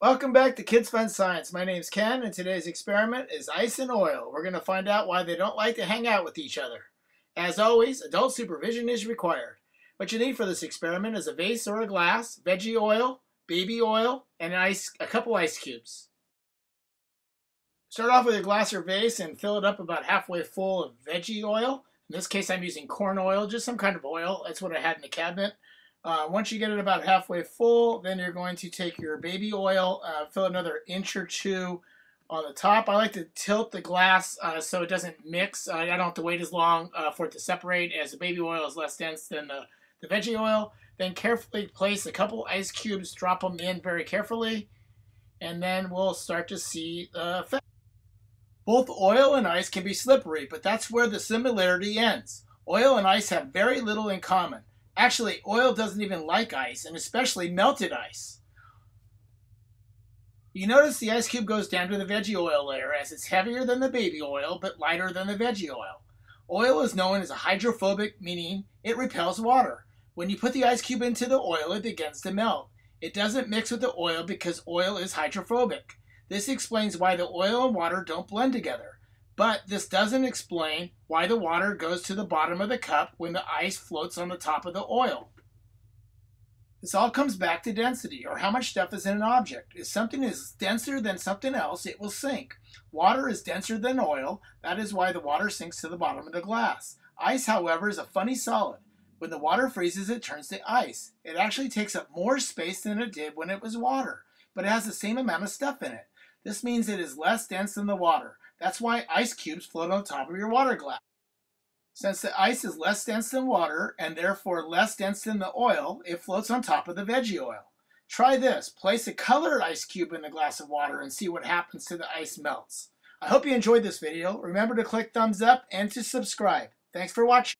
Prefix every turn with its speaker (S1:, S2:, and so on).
S1: Welcome back to Kids Fun Science. My name's Ken, and today's experiment is ice and oil. We're going to find out why they don't like to hang out with each other. As always, adult supervision is required. What you need for this experiment is a vase or a glass, veggie oil, baby oil, and ice, a couple ice cubes. Start off with a glass or vase and fill it up about halfway full of veggie oil. In this case, I'm using corn oil, just some kind of oil. That's what I had in the cabinet. Uh, once you get it about halfway full, then you're going to take your baby oil, uh, fill another inch or two on the top. I like to tilt the glass uh, so it doesn't mix. I don't have to wait as long uh, for it to separate as the baby oil is less dense than the, the veggie oil. Then carefully place a couple ice cubes, drop them in very carefully, and then we'll start to see the effect. Both oil and ice can be slippery, but that's where the similarity ends. Oil and ice have very little in common. Actually, oil doesn't even like ice, and especially melted ice. You notice the ice cube goes down to the veggie oil layer as it's heavier than the baby oil but lighter than the veggie oil. Oil is known as a hydrophobic, meaning it repels water. When you put the ice cube into the oil, it begins to melt. It doesn't mix with the oil because oil is hydrophobic. This explains why the oil and water don't blend together. But this doesn't explain why the water goes to the bottom of the cup when the ice floats on the top of the oil. This all comes back to density, or how much stuff is in an object. If something is denser than something else, it will sink. Water is denser than oil. That is why the water sinks to the bottom of the glass. Ice, however, is a funny solid. When the water freezes, it turns to ice. It actually takes up more space than it did when it was water, but it has the same amount of stuff in it. This means it is less dense than the water. That's why ice cubes float on top of your water glass. Since the ice is less dense than water and therefore less dense than the oil, it floats on top of the veggie oil. Try this. Place a colored ice cube in a glass of water and see what happens to the ice melts. I hope you enjoyed this video. Remember to click thumbs up and to subscribe. Thanks for watching.